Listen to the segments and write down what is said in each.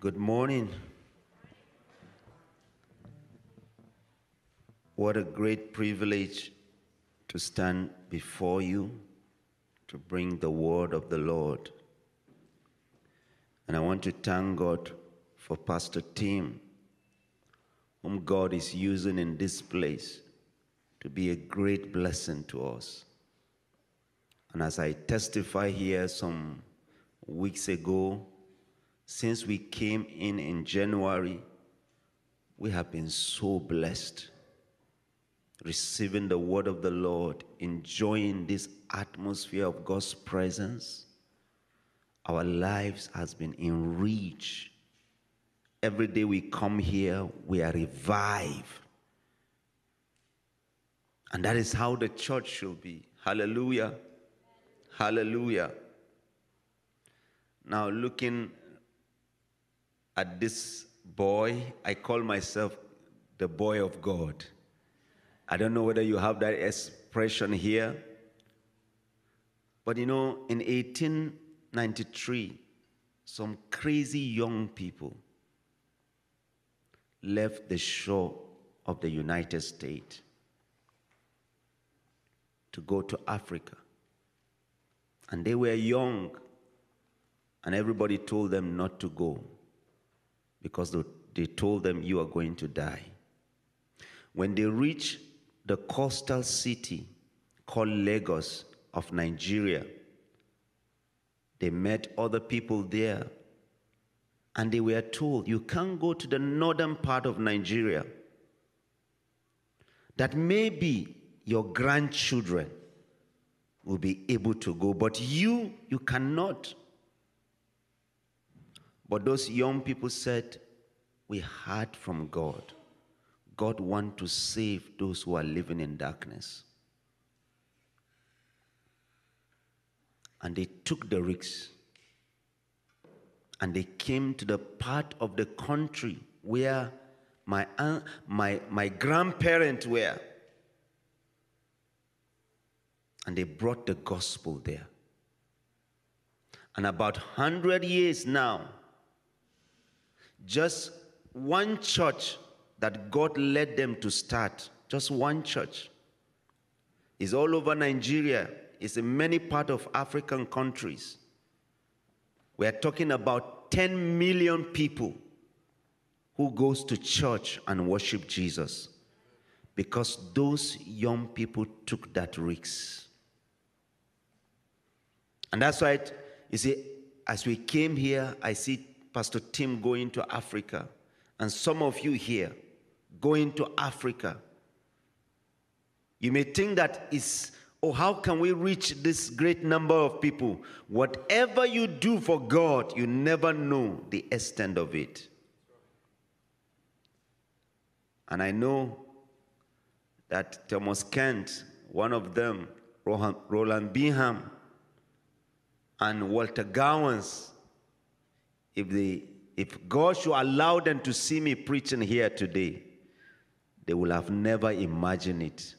Good morning. What a great privilege to stand before you to bring the word of the Lord. And I want to thank God for Pastor Tim, whom God is using in this place to be a great blessing to us. And as I testify here some weeks ago, since we came in in January, we have been so blessed receiving the word of the Lord, enjoying this atmosphere of God's presence. Our lives has been enriched. Every day we come here, we are revived. And that is how the church should be. Hallelujah. Hallelujah. Now, looking at this boy, I call myself the boy of God. I don't know whether you have that expression here. But you know, in 1893, some crazy young people left the shore of the United States to go to Africa. And they were young, and everybody told them not to go because they told them, You are going to die. When they reached the coastal city called Lagos of Nigeria, they met other people there and they were told, You can't go to the northern part of Nigeria. That maybe your grandchildren will be able to go, but you, you cannot. But those young people said, We heard from God. God wants to save those who are living in darkness. And they took the risks. And they came to the part of the country where my, aunt, my, my grandparents were. And they brought the gospel there. And about 100 years now, just one church that God led them to start, just one church, is all over Nigeria, is in many part of African countries. We are talking about 10 million people who goes to church and worship Jesus because those young people took that risk. And that's why, it, you see, as we came here, I see Pastor Tim going to Africa, and some of you here going to Africa. You may think that is, oh, how can we reach this great number of people? Whatever you do for God, you never know the extent of it. And I know that Thomas Kent, one of them, Rowland Bingham, and Walter Gowans, if, they, if God should allow them to see me preaching here today, they will have never imagined it.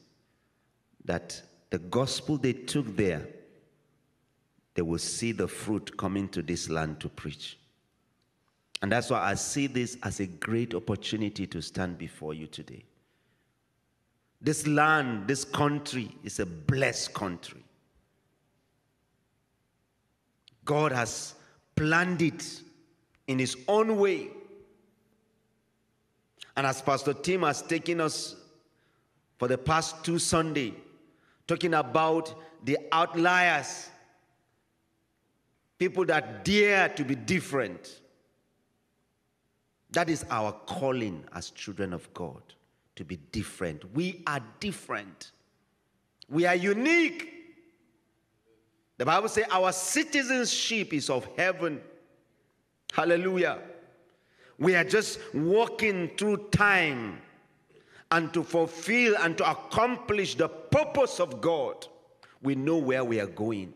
That the gospel they took there, they will see the fruit coming to this land to preach. And that's why I see this as a great opportunity to stand before you today. This land, this country is a blessed country. God has planned it in his own way. And as Pastor Tim has taken us for the past two Sunday, talking about the outliers, people that dare to be different. That is our calling as children of God, to be different. We are different. We are unique. The Bible says our citizenship is of heaven Hallelujah. We are just walking through time and to fulfill and to accomplish the purpose of God. We know where we are going.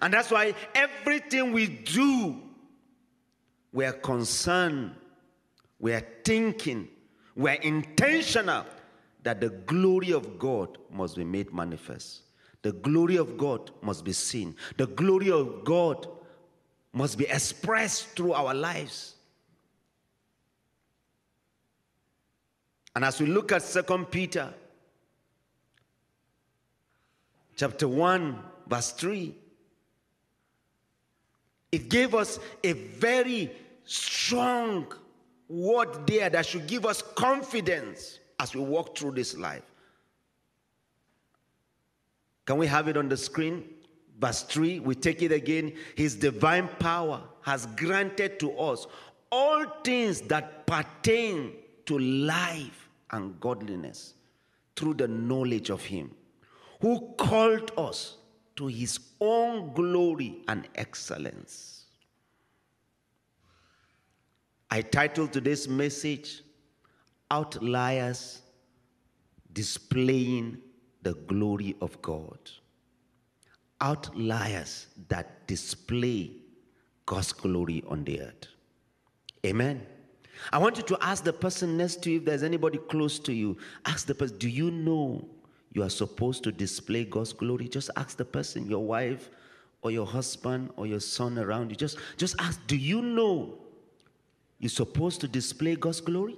And that's why everything we do, we are concerned, we are thinking, we are intentional that the glory of God must be made manifest. The glory of God must be seen. The glory of God must be expressed through our lives. And as we look at Second Peter chapter 1 verse 3 it gave us a very strong word there that should give us confidence as we walk through this life. Can we have it on the screen? Verse 3, we take it again. His divine power has granted to us all things that pertain to life and godliness through the knowledge of Him who called us to His own glory and excellence. I titled today's message, Outliers Displaying the Glory of God. Outliers that display God's glory on the earth. Amen. I want you to ask the person next to you if there's anybody close to you. Ask the person, do you know you are supposed to display God's glory? Just ask the person, your wife or your husband or your son around you. Just, just ask, do you know you're supposed to display God's glory?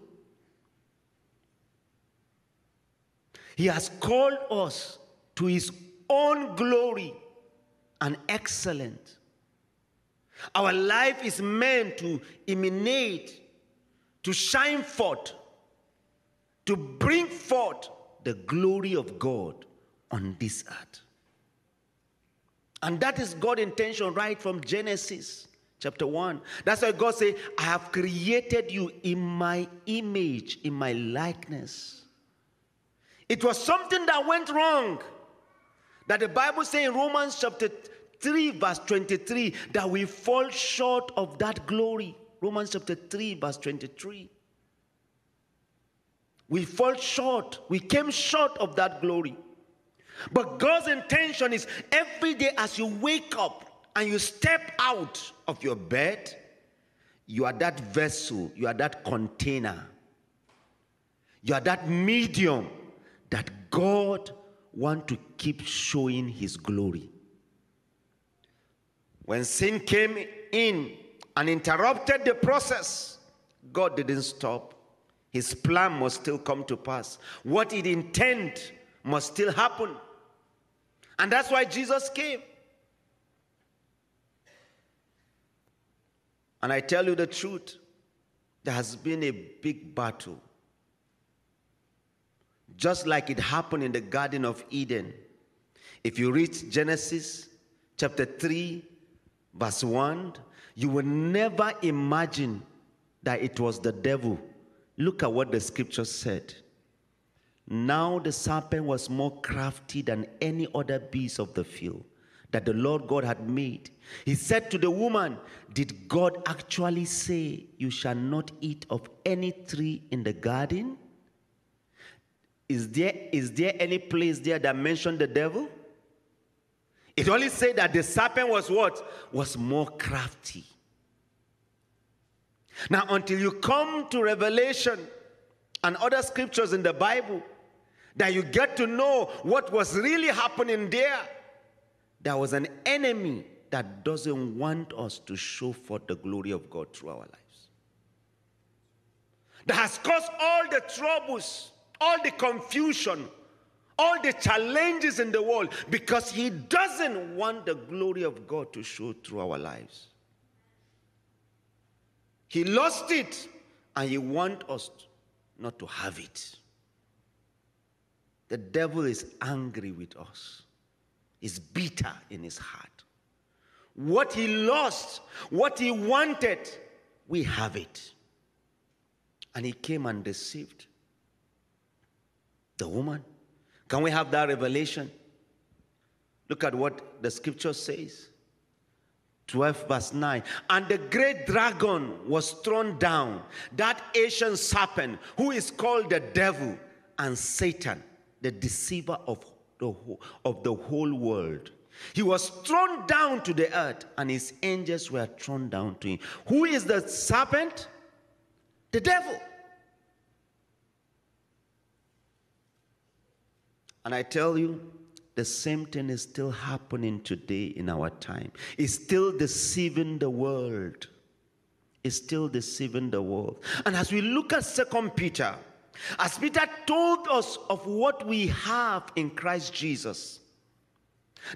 He has called us to his own glory and excellent. Our life is meant to emanate, to shine forth, to bring forth the glory of God on this earth. And that is God's intention right from Genesis chapter 1. That's why God said, I have created you in my image, in my likeness. It was something that went wrong. That the Bible says in Romans chapter 3, verse 23, that we fall short of that glory. Romans chapter 3, verse 23. We fall short. We came short of that glory. But God's intention is every day as you wake up and you step out of your bed, you are that vessel, you are that container, you are that medium that God want to keep showing his glory. When sin came in and interrupted the process, God didn't stop. His plan must still come to pass. What he intended must still happen. And that's why Jesus came. And I tell you the truth, there has been a big battle. Just like it happened in the Garden of Eden. If you read Genesis chapter 3, verse 1, you will never imagine that it was the devil. Look at what the scripture said. Now the serpent was more crafty than any other beast of the field that the Lord God had made. He said to the woman, Did God actually say, You shall not eat of any tree in the garden? Is there, is there any place there that mentioned the devil? It only said that the serpent was what? Was more crafty. Now, until you come to Revelation and other scriptures in the Bible, that you get to know what was really happening there, there was an enemy that doesn't want us to show forth the glory of God through our lives. That has caused all the troubles, all the confusion, all the challenges in the world because he doesn't want the glory of God to show through our lives. He lost it and he wants us not to have it. The devil is angry with us. He's bitter in his heart. What he lost, what he wanted, we have it. And he came and deceived the woman. Can we have that revelation? Look at what the scripture says. 12 verse 9 and the great dragon was thrown down that ancient serpent who is called the devil and satan the deceiver of the, whole, of the whole world. He was thrown down to the earth and his angels were thrown down to him. Who is the serpent? The devil And I tell you, the same thing is still happening today in our time. It's still deceiving the world. It's still deceiving the world. And as we look at Second Peter As Peter told us of what we have in Christ Jesus,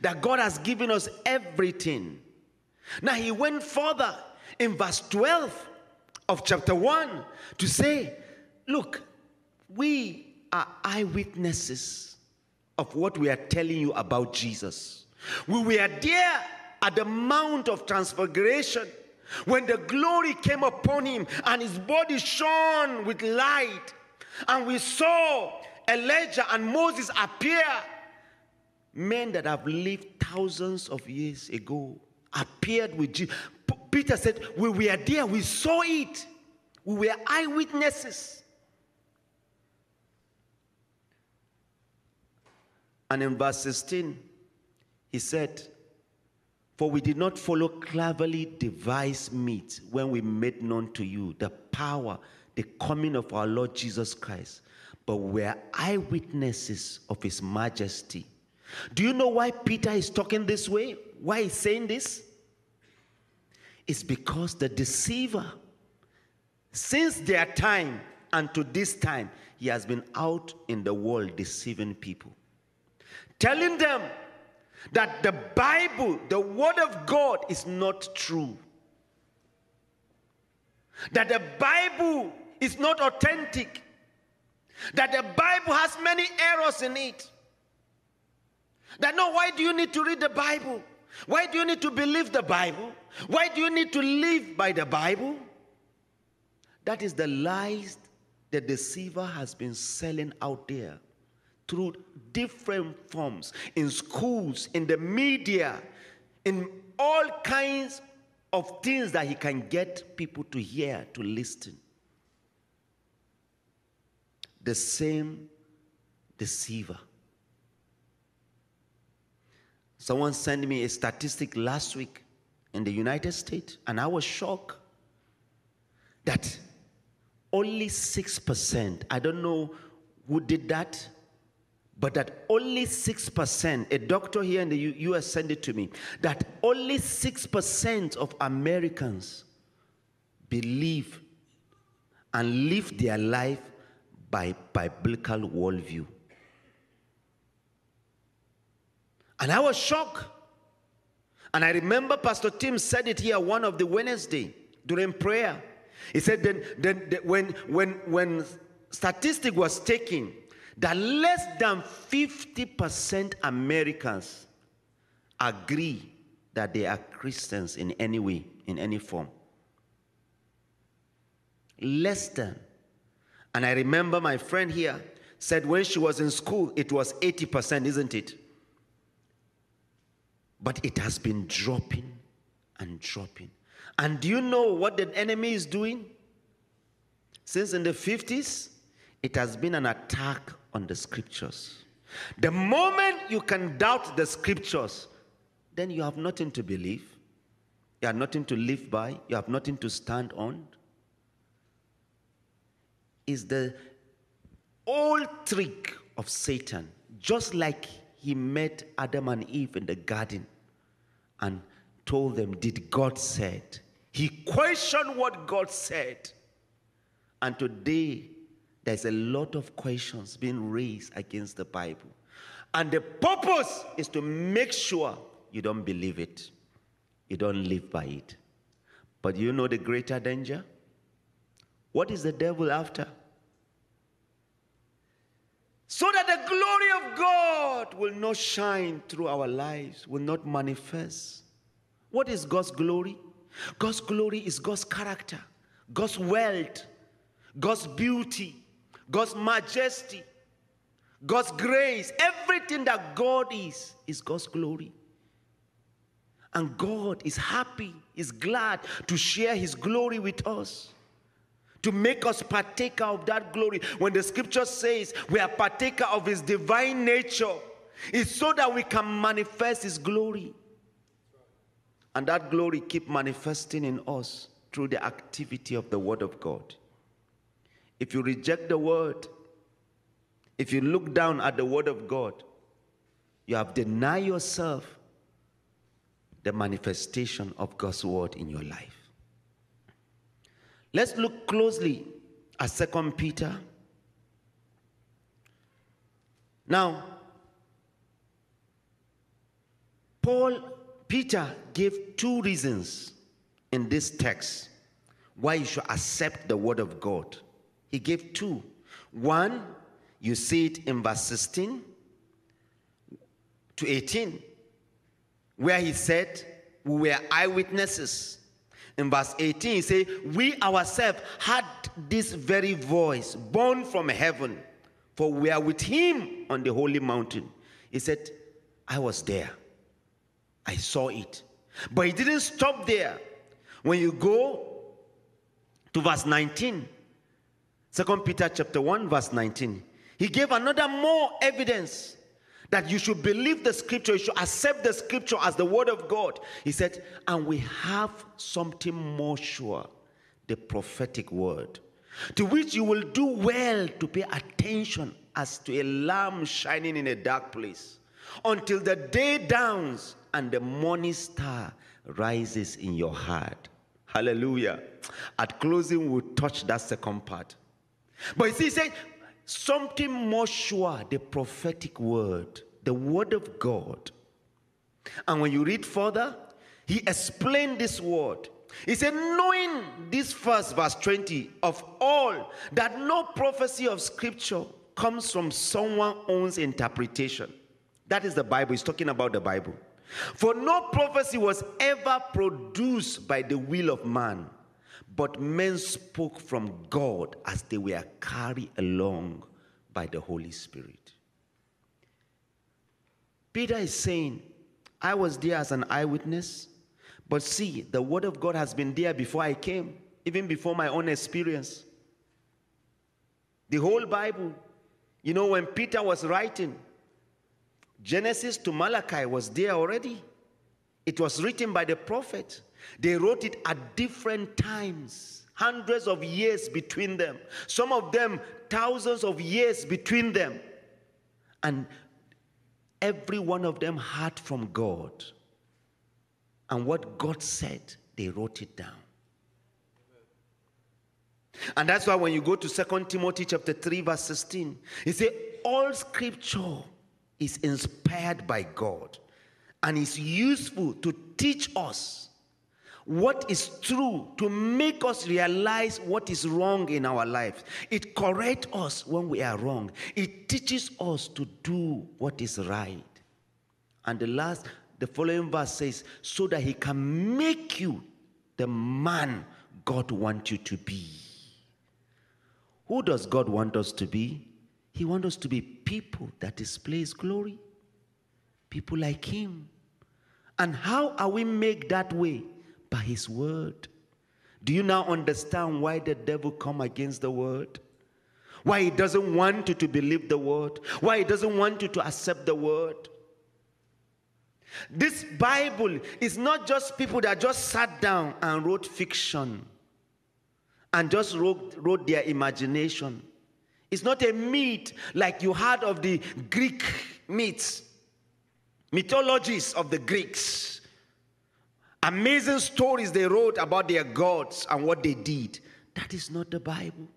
that God has given us everything. Now he went further in verse 12 of chapter 1 to say, Look, we are eyewitnesses of what we are telling you about Jesus. We were there at the Mount of Transfiguration when the glory came upon him and his body shone with light, and we saw Elijah and Moses appear, men that have lived thousands of years ago appeared with Jesus. Peter said, We were there, we saw it, we were eyewitnesses. And in verse 16, he said, For we did not follow cleverly devised meat when we made known to you the power, the coming of our Lord Jesus Christ, but we are eyewitnesses of his majesty. Do you know why Peter is talking this way? Why he's saying this? It's because the deceiver, since their time and to this time, he has been out in the world deceiving people telling them that the Bible, the Word of God, is not true. That the Bible is not authentic. That the Bible has many errors in it. That no, why do you need to read the Bible? Why do you need to believe the Bible? Why do you need to live by the Bible? That is the lies the deceiver has been selling out there through different forms in schools, in the media, in all kinds of things that he can get people to hear, to listen. The same deceiver. Someone sent me a statistic last week in the United States, and I was shocked that only 6%, I don't know who did that, but that only 6%, a doctor here in the US sent it to me, that only 6% of Americans believe and live their life by biblical worldview. And I was shocked. And I remember Pastor Tim said it here one of the Wednesday during prayer. He said then, then, then when, when, when statistic was taken, that less than 50% Americans agree that they are Christians in any way, in any form. Less than. And I remember my friend here said when she was in school, it was 80%, isn't it? But it has been dropping and dropping. And do you know what the enemy is doing? Since in the 50s, it has been an attack on the scriptures. The moment you can doubt the scriptures, then you have nothing to believe. You have nothing to live by. You have nothing to stand on. Is the old trick of Satan, just like he met Adam and Eve in the garden and told them, Did God said? He questioned what God said. And today, there's a lot of questions being raised against the Bible. And the purpose is to make sure you don't believe it, you don't live by it. But you know the greater danger? What is the devil after? So that the glory of God will not shine through our lives, will not manifest. What is God's glory? God's glory is God's character, God's wealth, God's beauty, God's majesty, God's grace, everything that God is, is God's glory. And God is happy, is glad to share his glory with us, to make us partaker of that glory. When the scripture says we are partaker of his divine nature, it's so that we can manifest his glory. And that glory keep manifesting in us through the activity of the word of God. If you reject the word, if you look down at the word of God, you have denied yourself the manifestation of God's word in your life. Let's look closely at 2 Peter Now, Paul, Peter gave two reasons in this text why you should accept the word of God. He gave two. One, you see it in verse 16 to 18, where he said, We were eyewitnesses. In verse 18, he said, We ourselves had this very voice born from heaven, for we are with him on the holy mountain. He said, I was there. I saw it. But he didn't stop there. When you go to verse 19, 2 Peter chapter 1, verse 19, he gave another more evidence that you should believe the scripture, you should accept the scripture as the word of God. He said, and we have something more sure the prophetic word, to which you will do well to pay attention as to a lamp shining in a dark place until the day dawns and the morning star rises in your heart. Hallelujah. At closing, we'll touch that second part. But you see, he said, something more sure the prophetic word, the word of God. And when you read further, he explained this word. He said, knowing this first verse 20 of all, that no prophecy of scripture comes from someone's own interpretation. That is the Bible. He's talking about the Bible. For no prophecy was ever produced by the will of man, but men spoke from God as they were carried along by the Holy Spirit. Peter is saying, I was there as an eyewitness, but see, the word of God has been there before I came, even before my own experience. The whole Bible, you know, when Peter was writing, Genesis to Malachi was there already. It was written by the prophet. They wrote it at different times, hundreds of years between them. Some of them, thousands of years between them. And every one of them heard from God. And what God said, they wrote it down. And that's why when you go to Second Timothy chapter 3, verse 16, he said, All scripture is inspired by God and is useful to teach us what is true, to make us realize what is wrong in our lives. It corrects us when we are wrong, it teaches us to do what is right. And the last, the following verse says, so that he can make you the man God wants you to be. Who does God want us to be? He wants us to be people that displays glory. People like him. And how are we made that way? By his word. Do you now understand why the devil come against the word? Why he doesn't want you to believe the word? Why he doesn't want you to accept the word? This Bible is not just people that just sat down and wrote fiction and just wrote, wrote their imagination. It's not a myth like you heard of the Greek myths, mythologies of the Greeks. Amazing stories they wrote about their gods and what they did. That is not the Bible.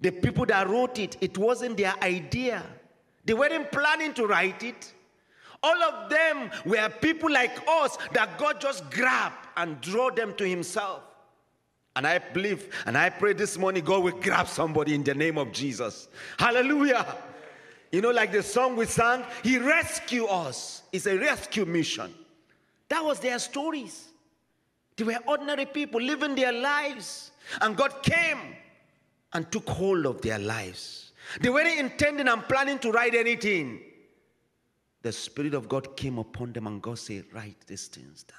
The people that wrote it, it wasn't their idea. They weren't planning to write it. All of them were people like us that God just grabbed and draw them to himself. And I believe and I pray this morning God will grab somebody in the name of Jesus. Hallelujah. You know, like the song we sang, He rescued us. It's a rescue mission. That was their stories. They were ordinary people living their lives. And God came and took hold of their lives. They weren't intending and planning to write anything. The Spirit of God came upon them, and God said, Write these things down.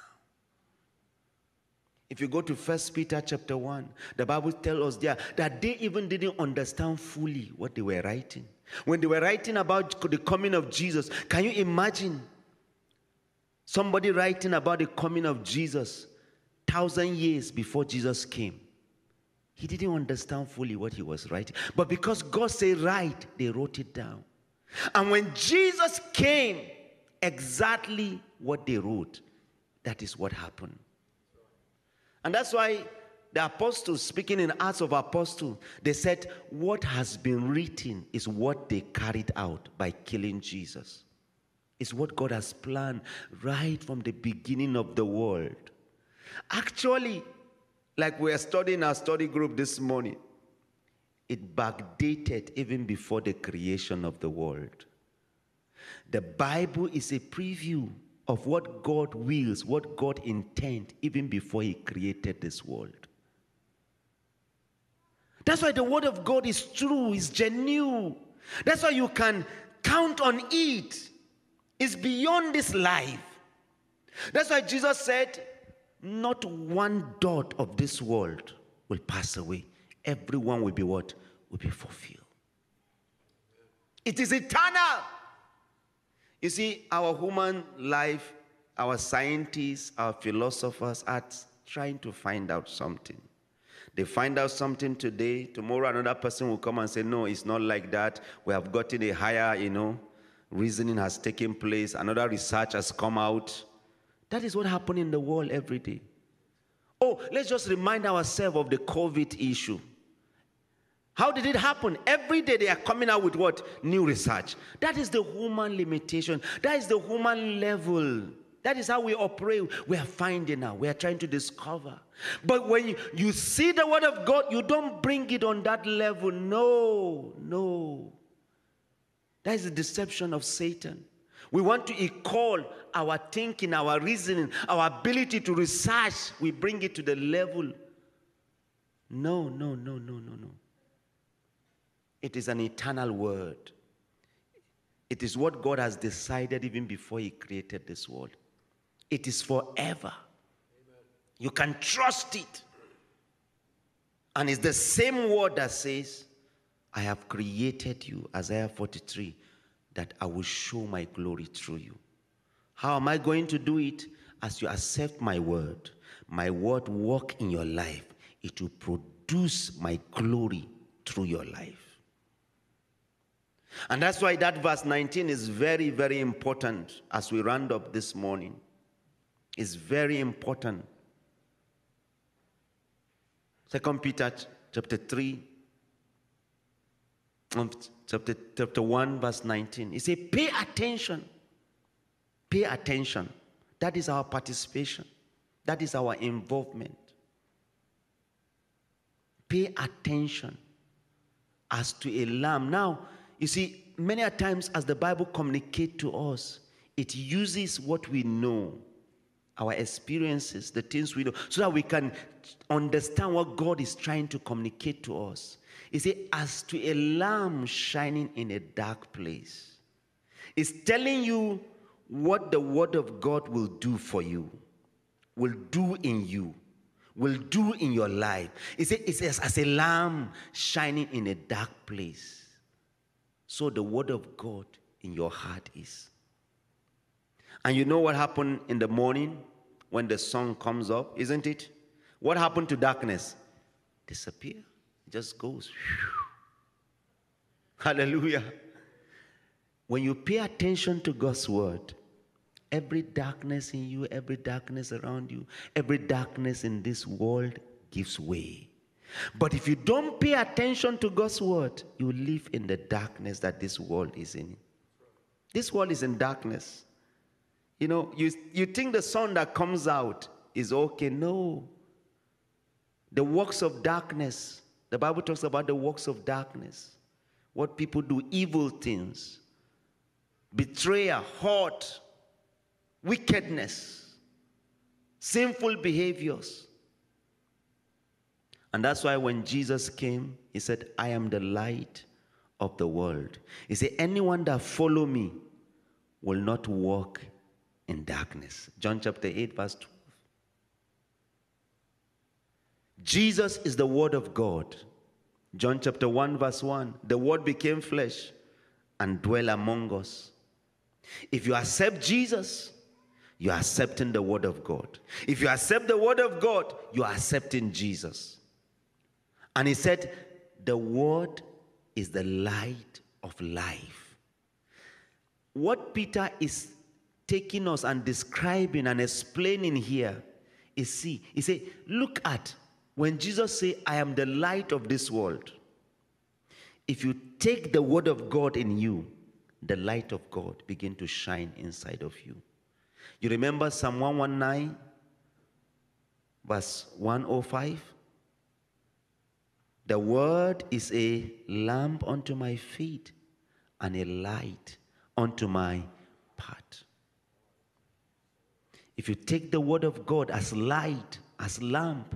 If you go to First Peter chapter 1, the Bible tells us there that they even didn't understand fully what they were writing. When they were writing about the coming of Jesus, can you imagine somebody writing about the coming of Jesus thousand years before Jesus came? He didn't understand fully what he was writing. But because God said write, they wrote it down. And when Jesus came, exactly what they wrote, that is what happened. And that's why the apostles speaking in Acts of Apostles, they said, What has been written is what they carried out by killing Jesus. It's what God has planned right from the beginning of the world. Actually, like we are studying our study group this morning, it backdated even before the creation of the world. The Bible is a preview of what God wills, what God intends, even before He created this world. That's why the Word of God is true, is genuine. That's why you can count on it. It's beyond this life. That's why Jesus said, Not one dot of this world will pass away. Everyone will be what? Will be fulfilled. It is eternal. You see, our human life, our scientists, our philosophers are trying to find out something. They find out something today, tomorrow another person will come and say, No, it's not like that. We have gotten a higher, you know, reasoning has taken place, another research has come out. That is what happens in the world every day. Oh, let's just remind ourselves of the COVID issue. How did it happen? Every day they are coming out with what? New research. That is the human limitation. That is the human level. That is how we operate. We are finding out. We are trying to discover. But when you, you see the word of God, you don't bring it on that level. No, no. That is the deception of Satan. We want to equal our thinking, our reasoning, our ability to research. We bring it to the level. No, no, no, no, no, no. It is an eternal word. It is what God has decided even before He created this world. It is forever. You can trust it. And it's the same word that says, I have created you, Isaiah 43, that I will show my glory through you. How am I going to do it? As you accept my word, my word work in your life, it will produce my glory through your life. And that's why that verse 19 is very, very important as we round up this morning. It's very important. Second Peter chapter 3, um, chapter, chapter 1, verse 19. He says, pay attention. Pay attention. That is our participation. That is our involvement. Pay attention as to a lamb. Now, you see, many a times as the Bible communicates to us, it uses what we know, our experiences, the things we do, so that we can understand what God is trying to communicate to us. He said, as to a lamp shining in a dark place. It's telling you what the word of God will do for you, will do in you, will do in your life. It says, it says as a lamp shining in a dark place so the word of God in your heart is. And you know what happened in the morning when the sun comes up, isn't it? What happened to darkness? Disappear. It just goes. Hallelujah. When you pay attention to God's word, every darkness in you, every darkness around you, every darkness in this world gives way. But if you don't pay attention to God's word, you live in the darkness that this world is in. This world is in darkness. You know, you, you think the sun that comes out is okay. No. The works of darkness, the Bible talks about the works of darkness. What people do, evil things, betrayal, hurt, wickedness, sinful behaviors. And that's why when Jesus came, he said, I am the light of the world. He said, Anyone that follow me will not walk in darkness. John chapter 8, verse 12. Jesus is the Word of God. John chapter 1, verse 1. The Word became flesh and dwell among us. If you accept Jesus, you are accepting the Word of God. If you accept the Word of God, you are accepting Jesus. And he said, The word is the light of life. What Peter is taking us and describing and explaining here is see, he said, Look at When Jesus say, I am the light of this world, if you take the word of God in you, the light of God begin to shine inside of you. You remember Psalm 119, verse 105? The word is a lamp unto my feet and a light unto my path. If you take the word of God as light, as lamp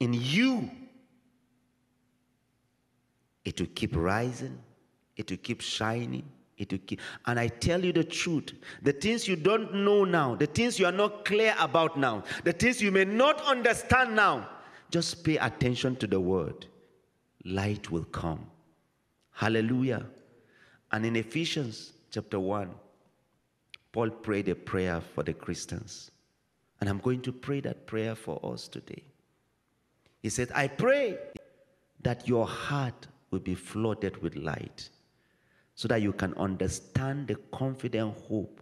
in you, it will keep rising, it will keep shining, it will keep. And I tell you the truth the things you don't know now, the things you are not clear about now, the things you may not understand now, just pay attention to the word. Light will come. Hallelujah. And in Ephesians chapter 1, Paul prayed a prayer for the Christians. And I'm going to pray that prayer for us today. He said, I pray that your heart will be flooded with light so that you can understand the confident hope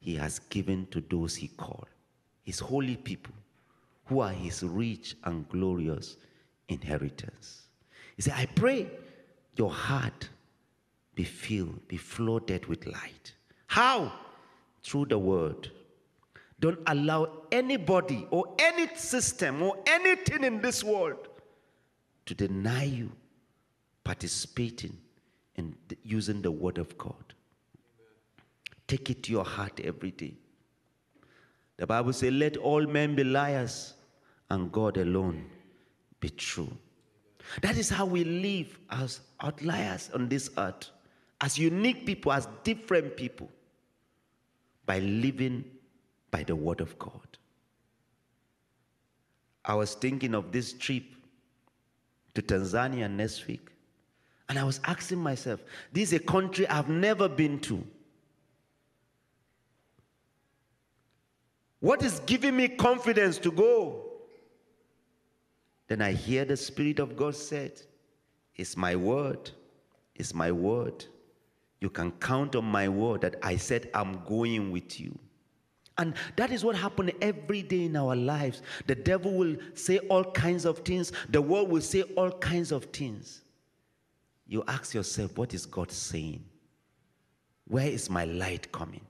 he has given to those he called, his holy people, who are his rich and glorious inheritance. He said, I pray your heart be filled, be flooded with light. How? Through the word. Don't allow anybody or any system or anything in this world to deny you participating in using the word of God. Take it to your heart every day. The Bible says, Let all men be liars and God alone be true. That is how we live as outliers on this earth, as unique people, as different people, by living by the Word of God. I was thinking of this trip to Tanzania next week, and I was asking myself, this is a country I've never been to. What is giving me confidence to go? Then I hear the Spirit of God said, It's my word. It's my word. You can count on my word that I said I'm going with you. And that is what happens every day in our lives. The devil will say all kinds of things, the world will say all kinds of things. You ask yourself, what is God saying? Where is my light coming?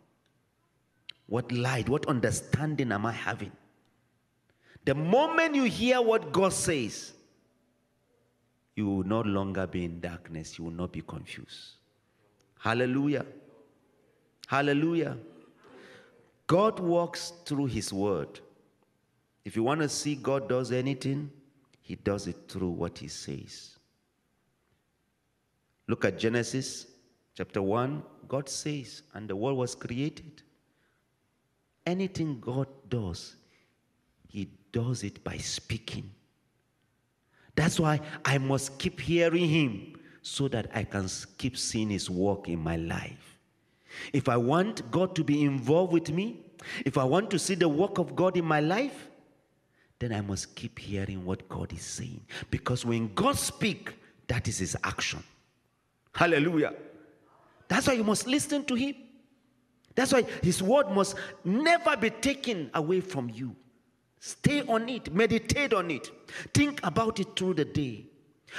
What light, what understanding am I having? The moment you hear what God says, you will no longer be in darkness. You will not be confused. Hallelujah. Hallelujah. God walks through His Word. If you want to see God does anything, He does it through what He says. Look at Genesis chapter 1. God says, and the world was created. Anything God does, He does it by speaking. That's why I must keep hearing Him so that I can keep seeing His work in my life. If I want God to be involved with me, if I want to see the work of God in my life, then I must keep hearing what God is saying. Because when God speaks, that is His action. Hallelujah. That's why you must listen to Him. That's why His word must never be taken away from you. Stay on it, meditate on it, think about it through the day.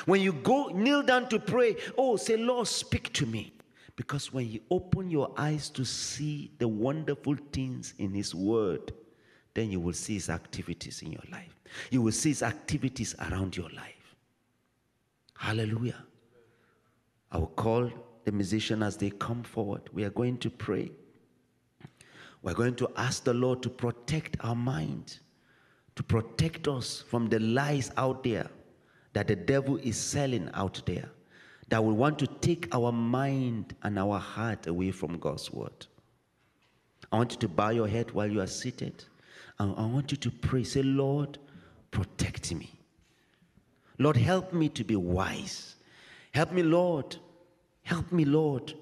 When you go kneel down to pray, oh, say, Lord, speak to me. Because when you open your eyes to see the wonderful things in His Word, then you will see His activities in your life. You will see His activities around your life. Hallelujah. I will call the musician as they come forward. We are going to pray. We're going to ask the Lord to protect our mind to protect us from the lies out there that the devil is selling out there that will want to take our mind and our heart away from God's word. I want you to bow your head while you are seated. And I want you to pray. Say, Lord, protect me. Lord, help me to be wise. Help me, Lord. Help me, Lord,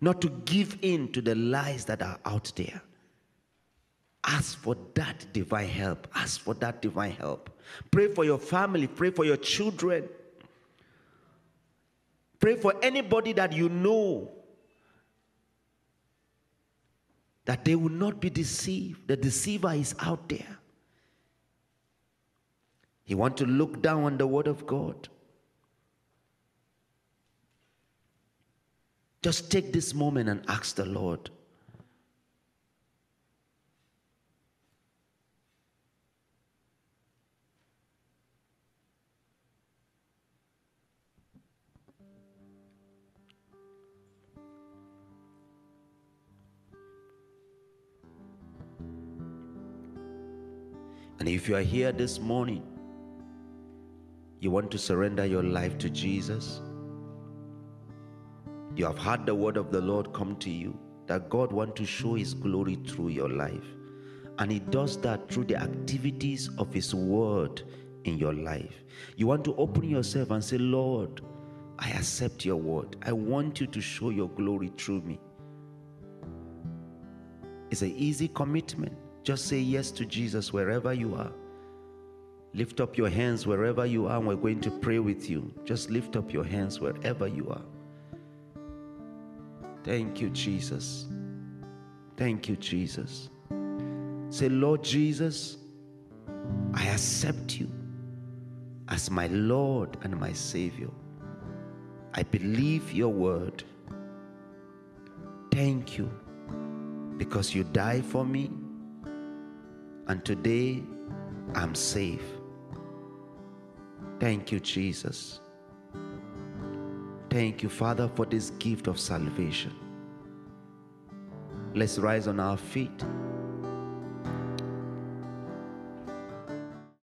not to give in to the lies that are out there. Ask for that divine help. Ask for that divine help. Pray for your family. Pray for your children. Pray for anybody that you know that they will not be deceived. The deceiver is out there. He want to look down on the Word of God. Just take this moment and ask the Lord. And if you are here this morning, you want to surrender your life to Jesus, you have heard the word of the Lord come to you that God wants to show his glory through your life. And he does that through the activities of his word in your life. You want to open yourself and say, Lord, I accept your word. I want you to show your glory through me. It's an easy commitment. Just say yes to Jesus wherever you are. Lift up your hands wherever you are, and we're going to pray with you. Just lift up your hands wherever you are. Thank you, Jesus. Thank you, Jesus. Say, Lord Jesus, I accept you as my Lord and my Savior. I believe your word. Thank you because you died for me and today I'm safe. Thank you, Jesus. Thank you, Father, for this gift of salvation. Let's rise on our feet.